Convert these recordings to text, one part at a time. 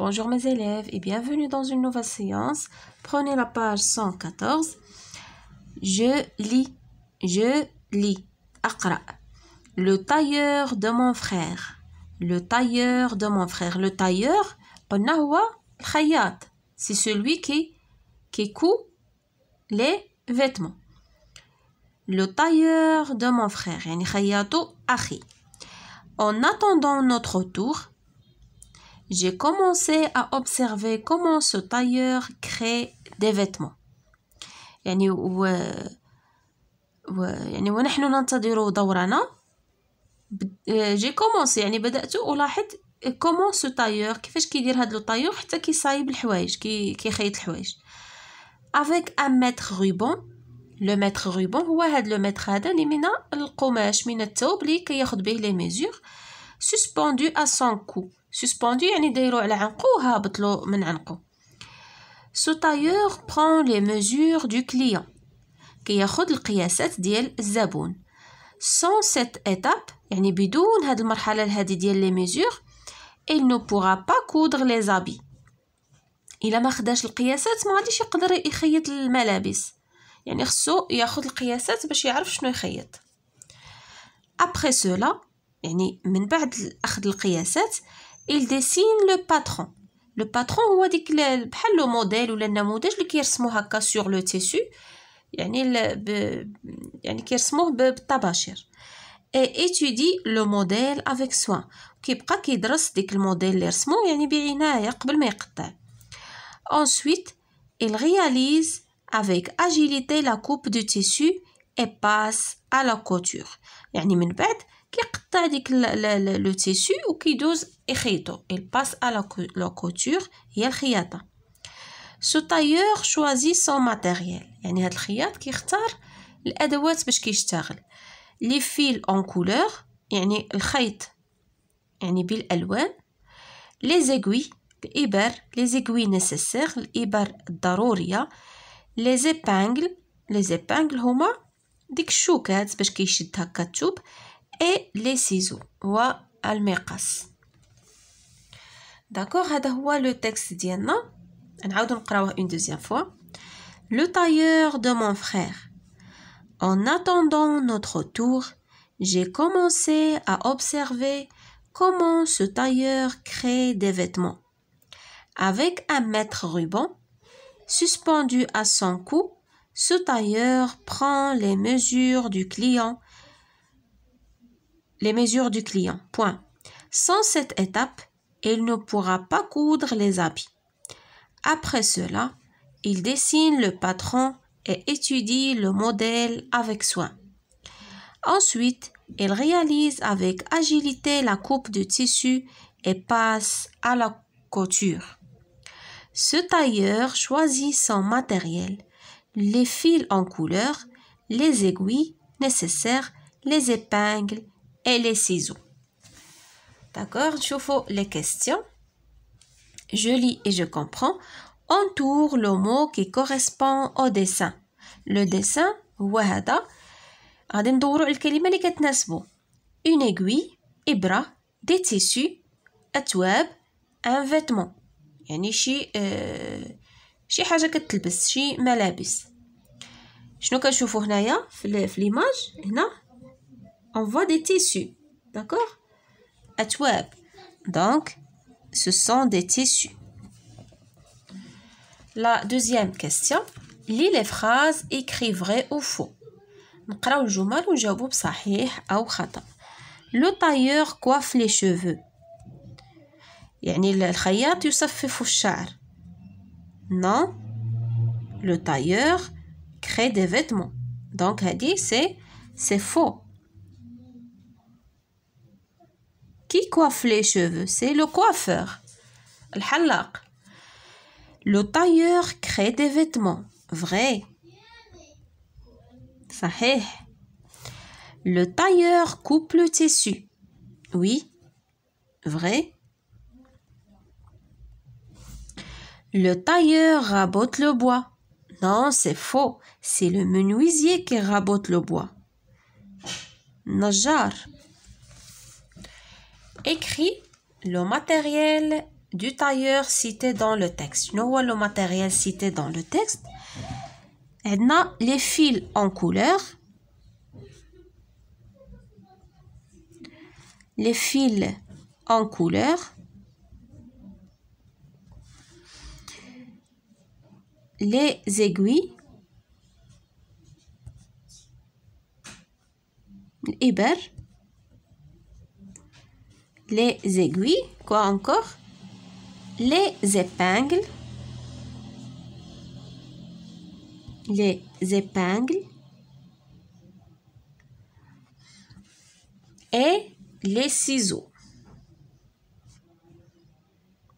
Bonjour mes élèves et bienvenue dans une nouvelle séance. Prenez la page 114. Je lis, je lis. Le tailleur de mon frère. Le tailleur de mon frère. Le tailleur, c'est celui qui, qui coud les vêtements. Le tailleur de mon frère. En attendant notre tour, j'ai commencé à observer comment ce tailleur crée des vêtements. يعني و... و... يعني ونحن ننتظر دورنا. جي كومونسي يعني بدأت ألاحظ كومون سو تايور كيفاش كيدير هاد لو تايور حتى كيصايب الحوايج كي كيخيط الحوايج. افيك ان متر روبون لو متر روبون هو هاد لو متر هذا اللي من القماش من الثوب اللي كياخد به لي ميزور سسبوندو ا سون كو سسبوندو يعني دايرو على عنقو هابط له من عنقو سو تايور برون لي ميزور دو كليون كياخد القياسات ديال الزبون سون سيت ايتاب يعني بدون هاد المرحله الهادي ديال لي ميزور il ne pourra pas coudre les habits. الا ما خداش القياسات ما غاديش يقدر يخيط الملابس يعني خصو ياخذ القياسات باش يعرف شنو يخيط ابري سولا يعني من بعد اخذ القياسات il dessine le patron لو باترون هو ديك بحال لو موديل ولا النموذج اللي كيرسمو هكا سور لو تيسو يعني ب... يعني كيرسموه بالطباشير اي étudie لو موديل افيك سوان كيبقى كيدرس ديك الموديل اللي رسمو يعني بعناية قبل ما يقطع ensuite il réalise avec agilité la coupe du tissu et passe à la couture يعني من بعد كيقطع ديك لو تيسو وكيدوز يخيطو il passe à la couture. هي الخياطة. سو تايور choisit son matériel. يعني هاد الخياط كيختار الأدوات باش كيشتغل. لي فيل اون كولور يعني الخيط. يعني بالألوان. لي زيغوي الإبر. لي زيغوي نيسيسير الإبر الضرورية. لي زيبانغل لي زيبانغل هما ديك الشوكات باش كيشد هكا الثوب اي لي سيزو هو المقص داكوغ هذا هو لو تكست ديالنا نعاودو نقراوه اون دوزيام فوا لو تايور دو مون فرير En attendant notre tour, j'ai commencé à observer comment ce tailleur crée des vêtements. Avec un mètre ruban suspendu à son cou, ce tailleur prend les mesures du client les mesures du client. Point. Sans cette étape, il ne pourra pas coudre les habits. Après cela, il dessine le patron et étudie le modèle avec soin. Ensuite, il réalise avec agilité la coupe de tissu et passe à la couture. Ce tailleur choisit son matériel, les fils en couleur, les aiguilles nécessaires, les épingles et les ciseaux. D'accord faut les questions. Je lis et je comprends. Entoure le mot qui correspond au dessin. Le dessin هو هذا غادي ندورو على الكلمة اللي كتناسبو une aiguille إبرة des tissus أتواب un vêtement يعني شي آه شي حاجة كتلبس شي ملابس شنو كنشوفو هنايا في, في ليماج هنا On voit des tissus. D'accord? Donc, ce sont des tissus. La deuxième question. Lis les phrases écrites vraies ou faux. Le tailleur coiffe les cheveux. Non, le tailleur crée des vêtements. Donc, elle dit c'est c'est faux. Qui coiffe les cheveux? C'est le coiffeur, le. Le tailleur crée des vêtements. Vrai. Le tailleur coupe le tissu. Oui. Vrai. Le tailleur rabote le bois. Non, c'est faux. C'est le menuisier qui rabote le bois. Najar écrit le matériel du tailleur cité dans le texte. Nous voyons le matériel cité dans le texte. On a les fils en couleur. Les fils en couleur. Les aiguilles. Iber les aiguilles, quoi encore? Les épingles, les épingles et les ciseaux.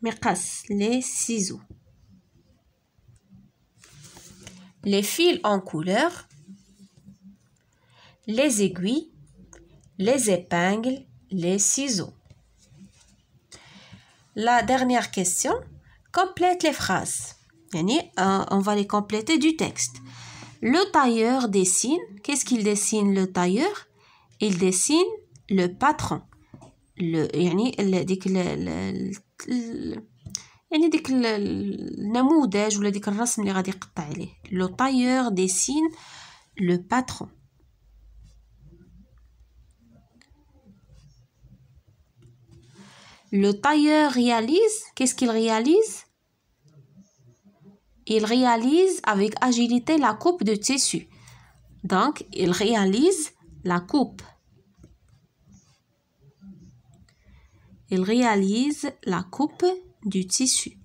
Miqas, les ciseaux. Les fils en couleur, les aiguilles, les épingles, les ciseaux La dernière question. Complète les phrases. Euh, on va les compléter du texte. Le tailleur dessine. Qu'est-ce qu'il dessine le tailleur Il dessine le patron. Le يعني ديك يعني ديك النموذج ولا ديك الرسم اللي غادي يقطع عليه لو طايور ديسين لو باترون Le tailleur réalise, qu'est-ce qu'il réalise? Il réalise avec agilité la coupe de tissu. Donc, il réalise la coupe. Il réalise la coupe du tissu.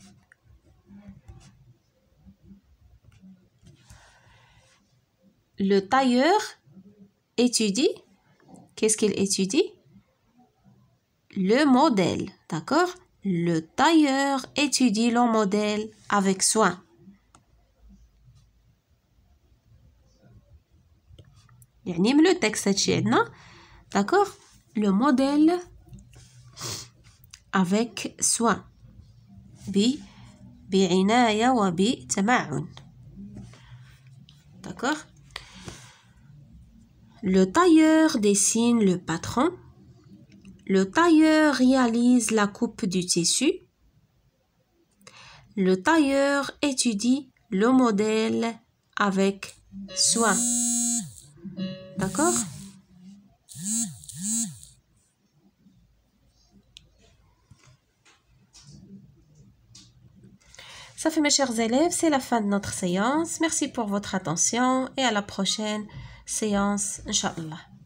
Le tailleur étudie. Qu'est-ce qu'il étudie? Le modèle, d'accord Le tailleur étudie le modèle avec soin. يعني le texte d'accord le modèle avec soin ب بعناية وبتمعن D'accord Le tailleur dessine le patron. Le tailleur réalise la coupe du tissu. Le tailleur étudie le modèle avec soin. D'accord? Ça fait mes chers élèves, c'est la fin de notre séance. Merci pour votre attention et à la prochaine séance, Inch'Allah.